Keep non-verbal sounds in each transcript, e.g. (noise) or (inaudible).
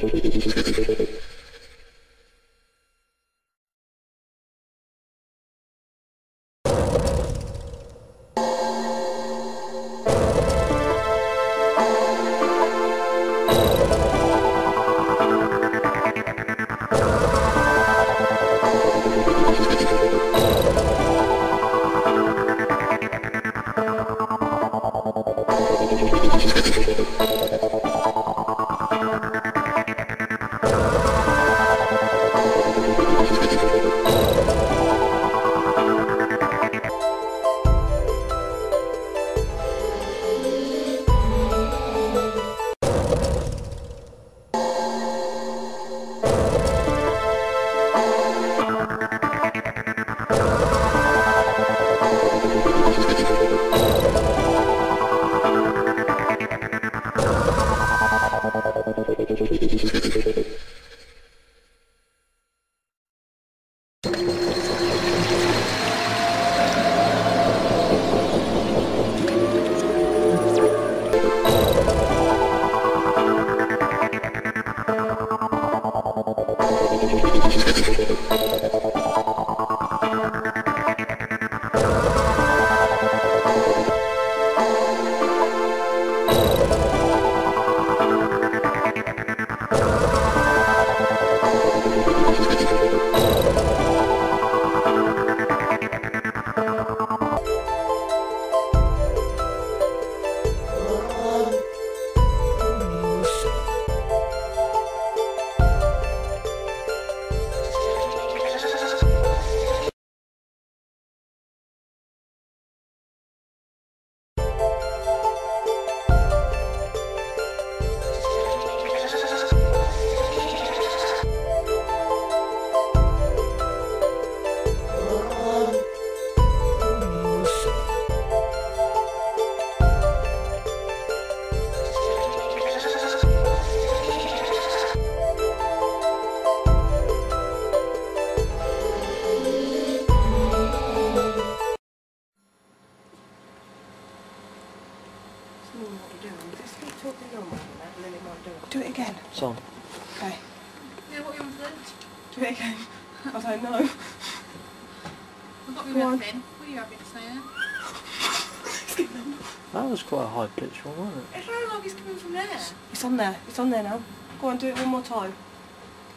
thank Do it again. It's on. Okay. Yeah, what you want for lunch? Do it again. (laughs) I don't know. I've got me Go on. muffin. What are you having, to Snail? That was quite a high pitch one, wasn't it? It's very long he's coming from there. It's on there. It's on there now. Go on, do it one more time.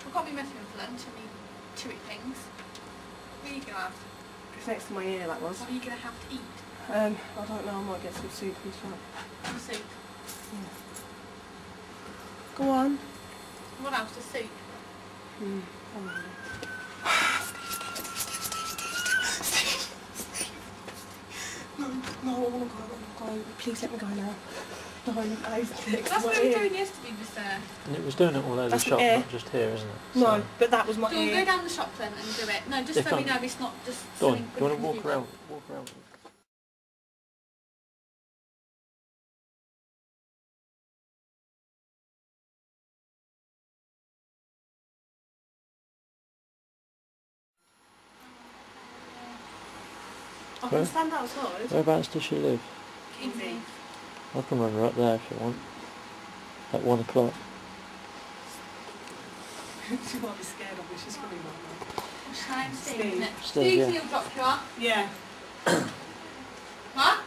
I've got me muffin for lunch. I need chewy things. What are you going to have? It's next to my ear, that was. What are you going to have to eat? Um, I don't know. I might get some soup and stuff. Some soup. Go on. What else? Just soup. Hmm. probably. (laughs) No, no, I want to go. I want to go. Please let me go now. No, I used to fix That's my what we were ear. doing yesterday, was there. And it was doing it all over That's the shop, air. not just here, isn't it? No, So- but that was my So we'll go down the shop then and do it. No, just If so we know it's not just Go on, do you want to walk around? Walk around. Where? can stand outside. Whereabouts does she live? Easy. I can run her up there if you want. At one o'clock. (laughs) she might be scared of me. She's probably not. What's your name? Steve, Steve. isn't it? Steve, Steve, yeah. he'll drop you off. Yeah. (coughs) What?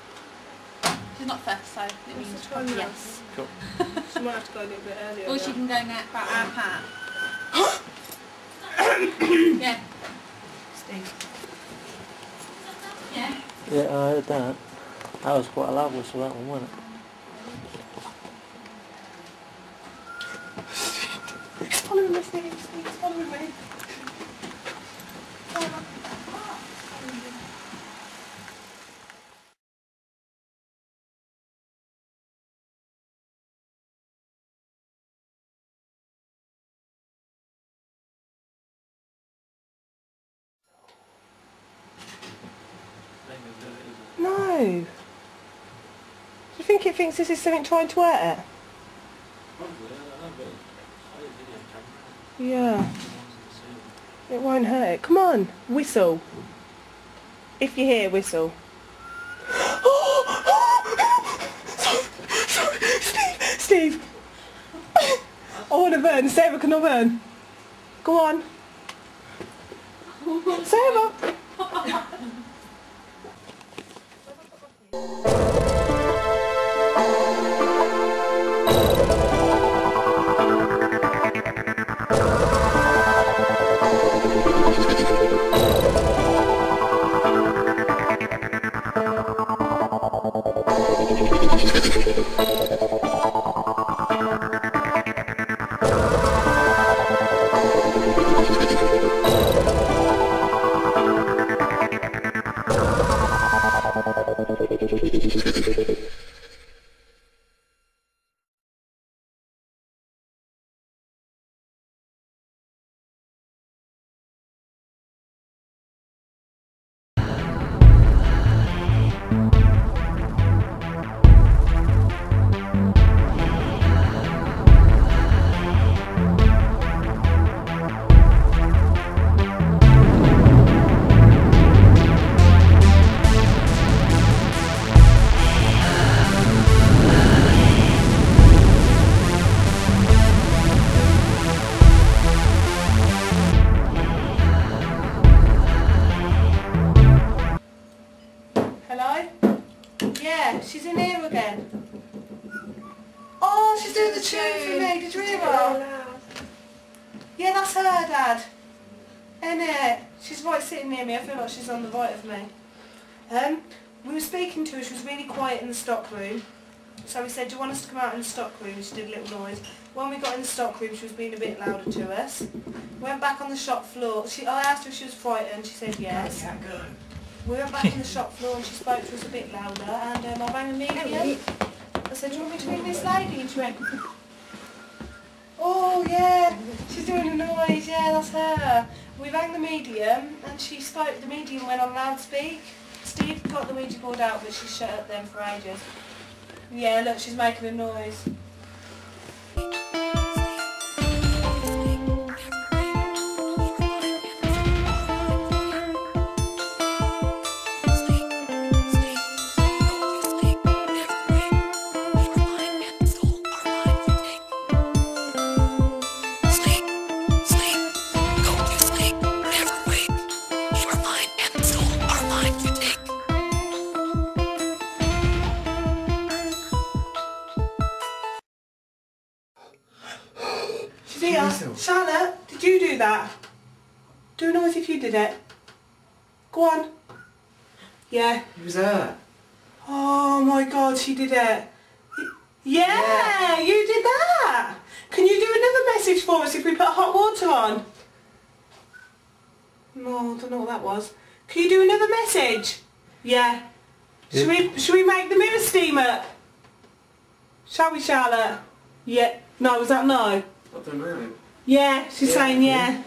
She's not first, so it means Let's probably yes. Cool. She might have to go a little bit earlier. Or but- she can go now about our (coughs) part. yeah. (coughs) Steve. Yeah. I heard that. That was quite a loud whistle, that one, wasn't it? He's following me. Steve's following me. No. Do you think it thinks this is something trying to hurt it? Yeah. It won't hurt it. Come on, whistle. If you're here, whistle. (gasps) Steve, Steve. I want to burn. Sarah, can I burn? Go on. Sarah. Thank tune for me. Did you hear her? Yeah, that's her, Dad. Isn't it? She's right sitting near me. I feel like she's on the right of me. Um, we were speaking to her. She was really quiet in the stock room. So we said, do you want us to come out in the stock room? She did a little noise. When we got in the stock room, she was being a bit louder to us. Went back on the shop floor. She, I asked her if she was frightened. She said yes. We went back in the shop floor and she spoke to us a bit louder and um, I rang a medium. I said, do you want me to ring this lady? And she oh yeah, she's doing a noise, yeah, that's her. We rang the medium and she spoke, the medium went on loudspeak. Steve got the Ouija board out but she shut up them for ages. Yeah, look, she's making a noise. Charlotte, did you do that? Do a noise if you did it. Go on. Yeah. It was that? Oh my god, she did it. Yeah, you did that. Can you do another message for us if we put hot water on? No, I don't know what that was. Can you do another message? Yeah. Should we should we make the mirror steam up? Shall we, Charlotte? Yeah. No, was that no? I don't know. Yeah, she's Yeah. saying yeah.